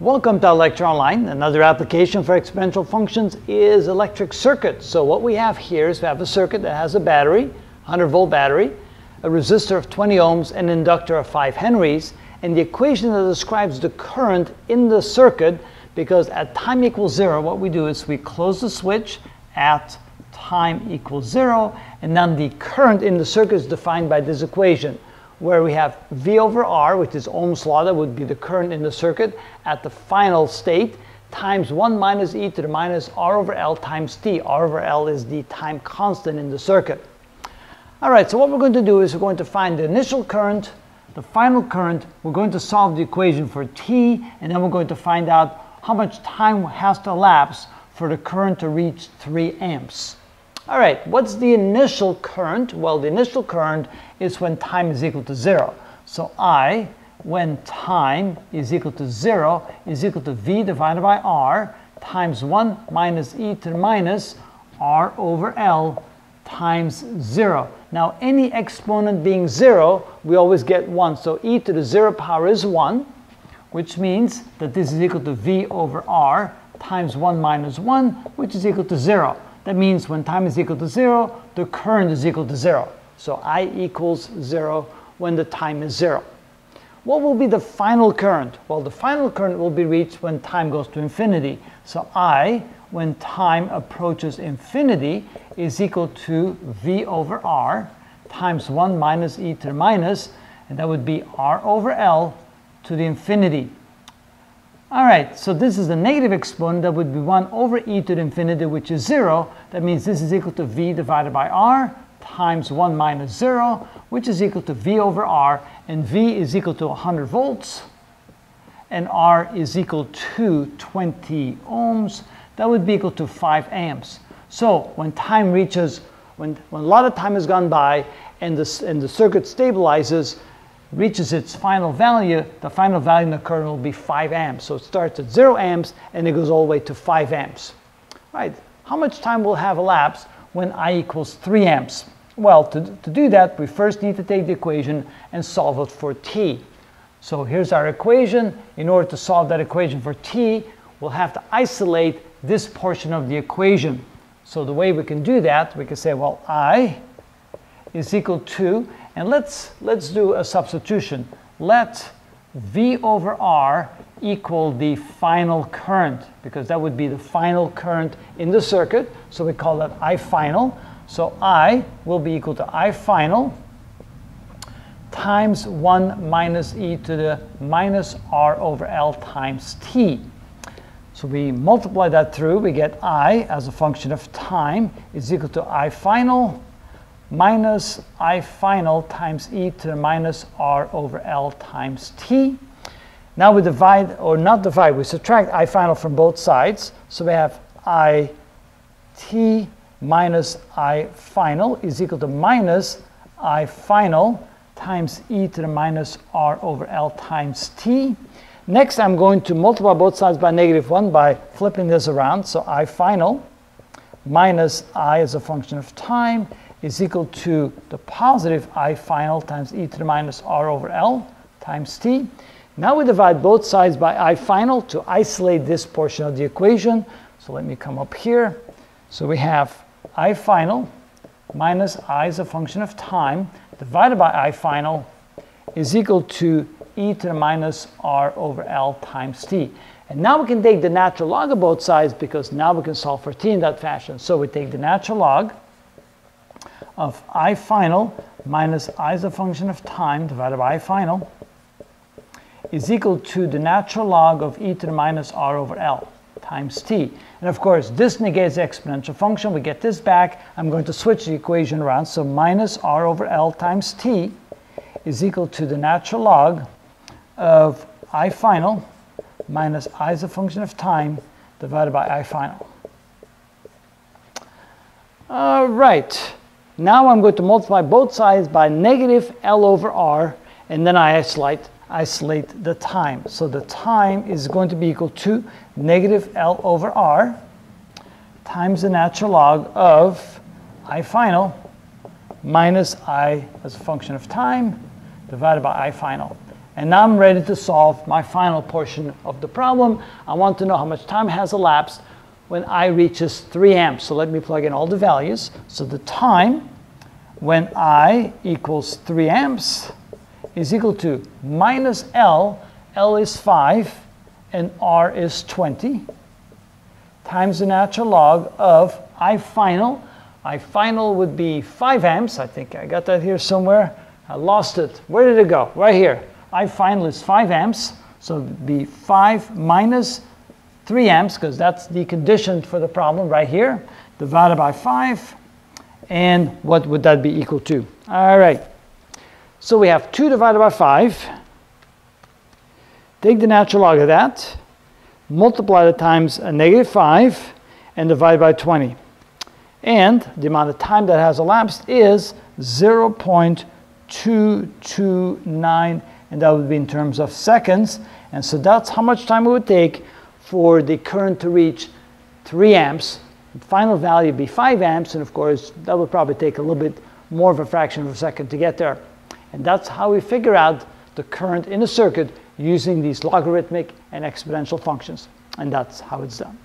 Welcome to ilectureonline. Another application for exponential functions is electric circuits. So what we have here is we have a circuit that has a battery, 100 volt battery, a resistor of 20 ohms, an inductor of 5 henries, and the equation that describes the current in the circuit, because at time equals zero, what we do is we close the switch at time equals zero, and then the current in the circuit is defined by this equation where we have V over R, which is Ohm's law, that would be the current in the circuit at the final state, times 1 minus e to the minus R over L times t. R over L is the time constant in the circuit. All right, so what we're going to do is we're going to find the initial current, the final current, we're going to solve the equation for t, and then we're going to find out how much time has to elapse for the current to reach 3 amps. All right, what's the initial current? Well, the initial current is when time is equal to zero. So I, when time is equal to zero, is equal to V divided by R times 1 minus e to the minus R over L times zero. Now, any exponent being zero, we always get one. So e to the zero power is one, which means that this is equal to V over R times 1 minus 1, which is equal to zero. That means when time is equal to zero, the current is equal to zero. So I equals zero when the time is zero. What will be the final current? Well, the final current will be reached when time goes to infinity. So I, when time approaches infinity, is equal to V over R times 1 minus e to the minus, and that would be R over L to the infinity. All right, so this is the negative exponent that would be 1 over e to the infinity, which is 0. That means this is equal to v divided by r times 1 minus 0, which is equal to v over r, and v is equal to 100 volts, and r is equal to 20 ohms. That would be equal to 5 amps. So when time reaches, when, when a lot of time has gone by and the, and the circuit stabilizes, reaches its final value, the final value in the current will be 5 amps. So it starts at 0 amps and it goes all the way to 5 amps. Right? How much time will have elapsed when I equals 3 amps? Well, to, to do that, we first need to take the equation and solve it for t. So here's our equation. In order to solve that equation for t, we'll have to isolate this portion of the equation. So the way we can do that, we can say, well, I is equal to, and let's, let's do a substitution. Let V over R equal the final current, because that would be the final current in the circuit. So we call that I final. So I will be equal to I final times 1 minus e to the minus r over L times t. So we multiply that through, we get I as a function of time is equal to I final minus I final times e to the minus r over L times t. Now we divide, or not divide, we subtract I final from both sides. So we have I t minus I final is equal to minus I final times e to the minus r over L times t. Next, I'm going to multiply both sides by negative 1 by flipping this around. So I final minus I as a function of time is equal to the positive I final times e to the minus r over L times t. Now we divide both sides by I final to isolate this portion of the equation. So let me come up here. So we have I final minus I as a function of time divided by I final is equal to e to the minus r over L times t. And now we can take the natural log of both sides because now we can solve for t in that fashion. So we take the natural log of I final minus I as a function of time divided by I final is equal to the natural log of e to the minus r over L times t. And of course, this negates the exponential function. We get this back. I'm going to switch the equation around. So minus r over L times t is equal to the natural log of I final minus I as a function of time divided by I final. All right. Now I'm going to multiply both sides by negative L over R, and then I isolate, isolate the time. So the time is going to be equal to negative L over R times the natural log of I final minus I as a function of time divided by I final. And now I'm ready to solve my final portion of the problem. I want to know how much time has elapsed when I reaches 3 amps. So let me plug in all the values. So the time when I equals 3 amps is equal to minus L, L is 5, and R is 20, times the natural log of I final. I final would be 5 amps. I think I got that here somewhere. I lost it. Where did it go? Right here. I final is 5 amps. So it'd be 5 minus 3 amps, because that's the condition for the problem right here, divided by 5. And what would that be equal to? All right. So we have 2 divided by 5. Take the natural log of that, multiply it times a negative 5, and divide by 20. And the amount of time that has elapsed is 0.229, and that would be in terms of seconds. And so that's how much time it would take for the current to reach 3 amps. The final value be 5 amps, and of course, that would probably take a little bit more of a fraction of a second to get there. And that's how we figure out the current in a circuit using these logarithmic and exponential functions. And that's how it's done.